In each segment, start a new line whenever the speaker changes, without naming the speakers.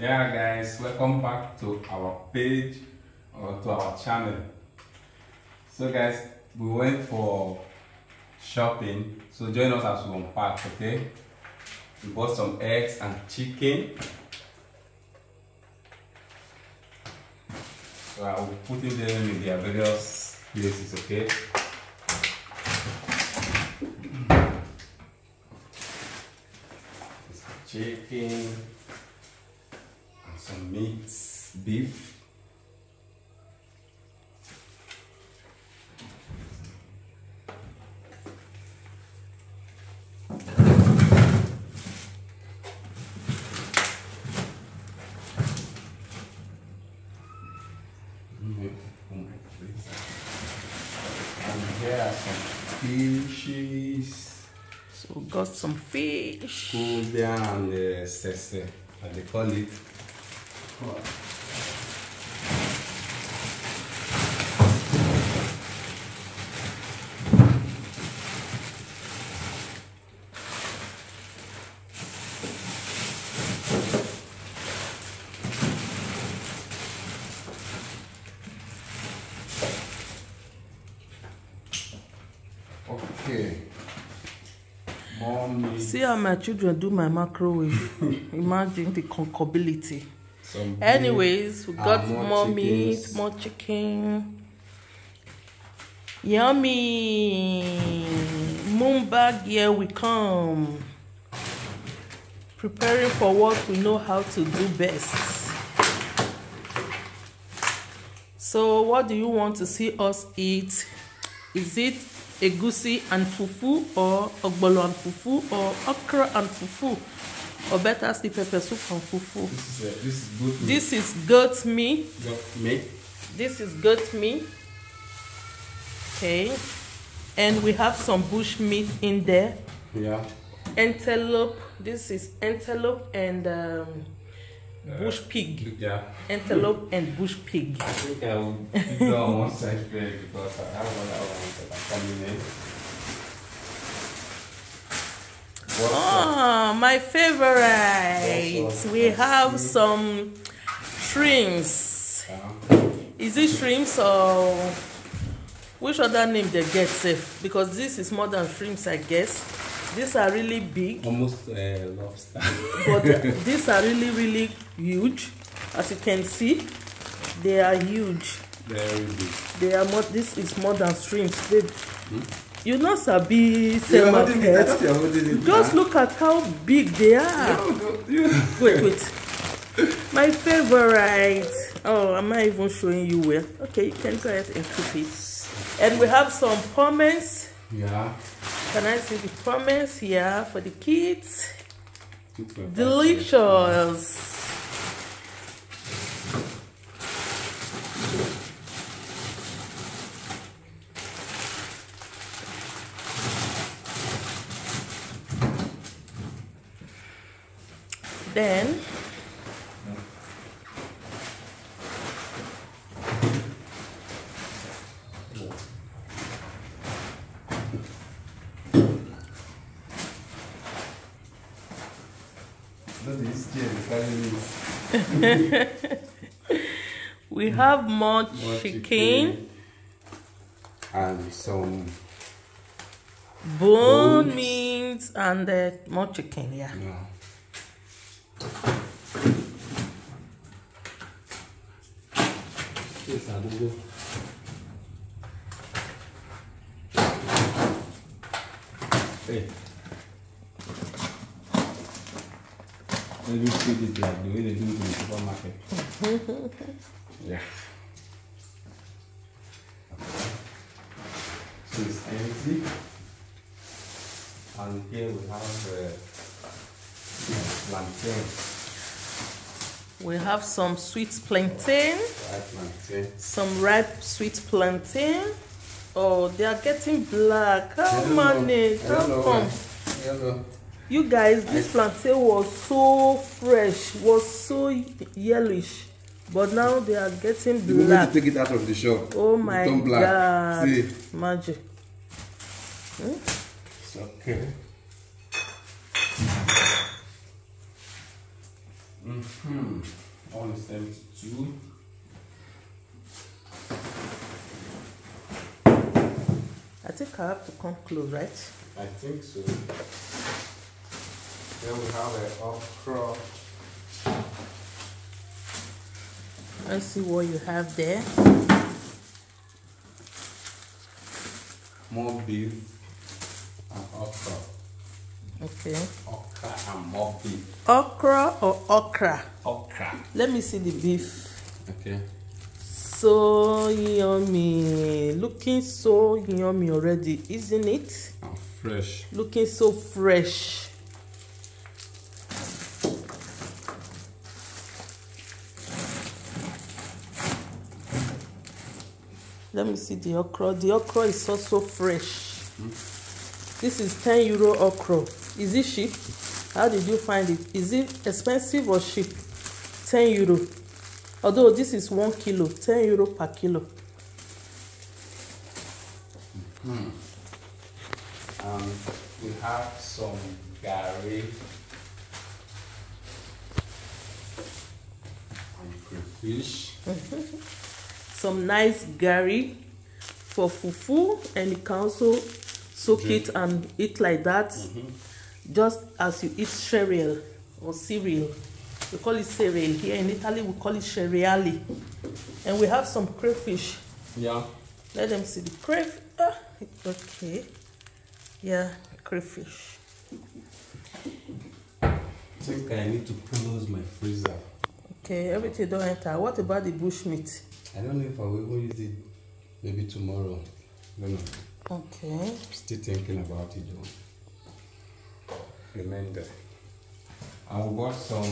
yeah guys welcome back to our page or to our channel. So guys we went for shopping. So join us as we unpack okay? We bought some eggs and chicken. So i will put them in their various places okay? Chicken meat, beef. And here are some fishes.
So got some fish.
Cumbia and uh, sese, as they call it. Okay.
See how my children do my microwave. Imagine the concability.
Some
Anyways, we
and
got
more
more meat, more chicken. Yummy! Moonbag, here we come. Preparing for what we know how to do best. So, what do you want to see us eat? Is it egusi and fufu, or ogbolo and fufu, or okra and fufu, or better still pepper soup and fufu?
This is uh, this is good meat.
This is goat meat.
Goat meat.
This is goat meat. Okay. And we have some bush meat in there.
Yeah.
Antelope. This is antelope and um, bush pig.
Yeah.
Antelope and bush pig.
I think I will that on one side first because I have other ones that are coming in. What's up?
My favorite. We have some shrimps. Is it shrimps or which other name they get safe? Because this is more than shrimps, I guess. These are really big.
Almost uh, lobster.
but these are really really huge as you can see they are huge
Very big.
they are more this is more than shrimps babe you know sabi sell market. Just look at how big they are.
No, no,
wait wait. My favorite. Oh am i even showing you well okay you can go ahead and keep it. And we have some pommes.
Yeah.
can i see the pommes? Here for the kids.
2.5.
delicious then
That is still carrying it.
we have more
More
chicken,
And some.
bone
Bones.
meat and uh, more chicken yeah
No. Yes, I do. Hey. Let me treat it like the way they do it in the supermarket. yeah. So it's empty. And here we have uh, plantain.
we have some sweet plantain
Right plantain.
some ripe sweet plantain oh they are getting black
I
how
I don't
how come.
I know.
you guys this plantain was so fresh was so yellowish but now they are getting
The moment
black
you take it out of the shop,
oh my
black.
god
See,
magic
it's okay. Mm-hmm. them to two.
I think I have to come close, right?
I think so. Then we have a okra.
Let's see what you have there.
More beef and okra.
Okay.
Okra and more beef.
Okra or okra?
Okra.
Let me see the beef.
Okay.
So yummy. Looking so yummy already, isn't it?
And fresh.
Looking so fresh. Let me see the okra. The okra is also fresh. This is 10 euro okra. Is it cheap? How did you find it? Is it expensive or cheap? 10 euro. Although this is 1 kilo, 10 euro per kilo.
Um, we have some gari and crayfish.
some nice gari for fufu and you can also soak
Drink.
it and eat like that just as you eat cereal or cereal we call it cereal here in italy we call it cereali and we have some crayfish
Yeah.
let them see the crayfish ah, okay yeah crayfish
I think I need to close my freezer.
okay everything don't enter what about the bush meat?
I don't know if I will even use it maybe tomorrow. I don't know.
okay
Still thinking about it though. Remain there. I will bought some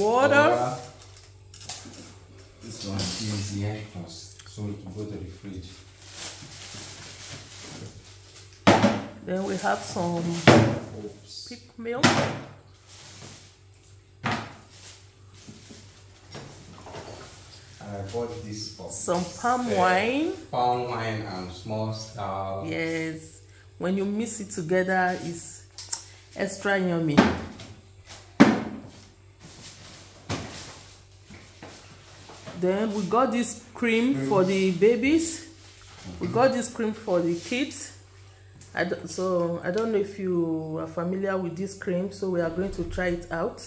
water
This one is the first, so it will go to the fridge.
then we have some
Oops.
Peak milk
I bought this for
some palm
uh,
wine
palm wine and small star.
Yes, when you mix it together, it's extra yummy. Then we got this cream for the babies. We got this cream for the kids. I don't, so I don't know if you are familiar with this cream, so we are going to try it out.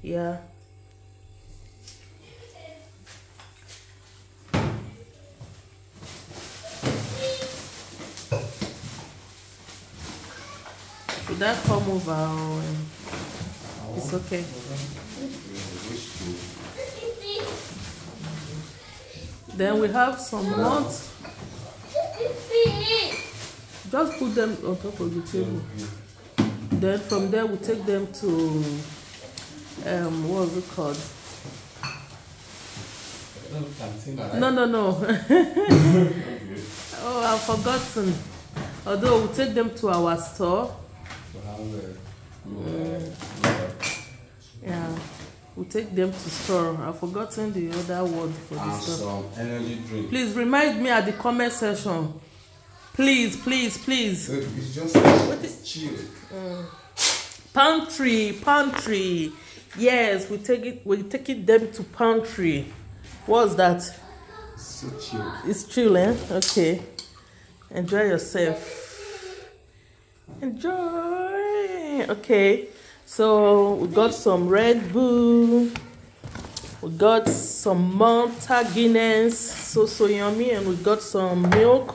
Yeah. I come over it's okay? Then we have some nuts. Just put them on top of the table. Then from there we take them to um what's it called? No no no. oh I've forgotten. Although we take them to our store. Yeah. We take them to store. I've forgotten the other word for
And
this
some energy drink.
Please remind me at the comment section. Please, please, please.
It's just it's chill.
Pantry, pantry. Yes, we take it. We take it them to pantry. What's that?
So chill.
It's chill, eh? Okay. Enjoy yourself. Enjoy. Okay. So we got some Red Bull. We got some Malta Guinness, so so yummy, and we got some milk,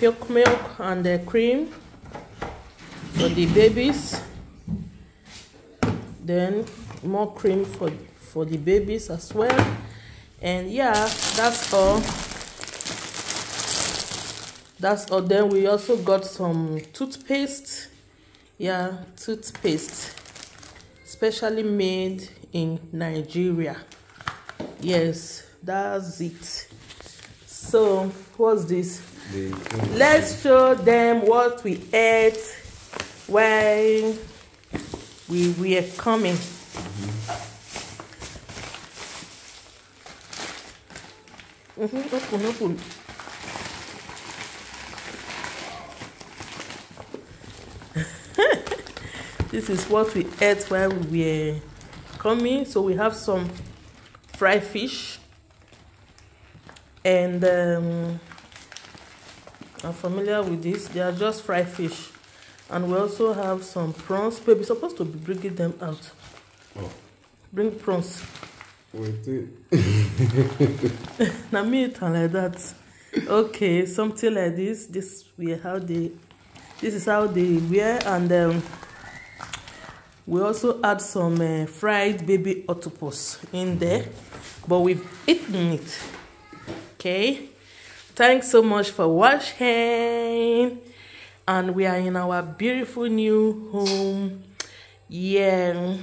milk, milk, and the cream for the babies. Then more cream for for the babies as well. And yeah, that's all. That's all. Then we also got some toothpaste. Yeah, toothpaste, specially made in Nigeria. Yes, that's it. So, what's this? Let's show them what we ate while we were coming. Mm-hmm. Open, open. This is what we ate while we were coming. So we have some fried fish and um, i'm familiar with this. They are just fried fish. And we also have some prawns. Baby supposed to be bringing them out.
Oh.
bring prawns.
Wait.
na me eat like that. Okay something like this. This we how they this is how they wear and um, we also add some uh, fried baby octopus in there but we've eaten it. Okay? Thanks so much for watching. And we are in our beautiful new home. Yeah.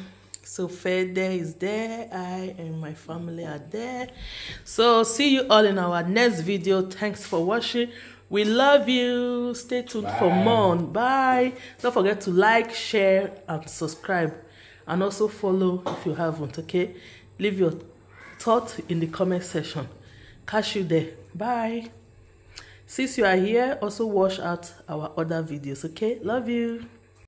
So Fede is there. I and my family are there. So see you all in our next video. Thanks for watching we love you. Stay tuned for
Bye.
more bye. Don't forget to like share and subscribe. And also follow if you haven't okay? Leave your thought in the comment section. Catch you there. Bye. Since you are here also watch out our other videos okay? Love you